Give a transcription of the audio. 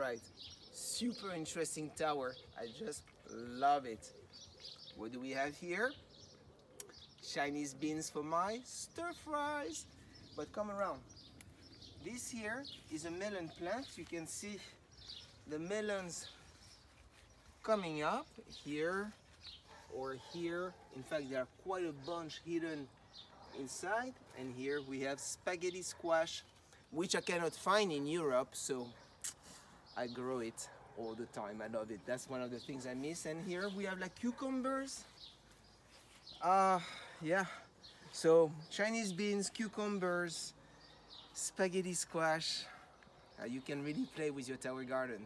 right, super interesting tower. I just love it. What do we have here? Chinese beans for my stir fries. But come around. This here is a melon plant. You can see the melons coming up here or here. In fact, there are quite a bunch hidden inside. And here we have spaghetti squash, which I cannot find in Europe. So I grow it all the time. I love it. That's one of the things I miss. And here we have like cucumbers. Uh, yeah. So Chinese beans, cucumbers, spaghetti squash. Uh, you can really play with your tower garden.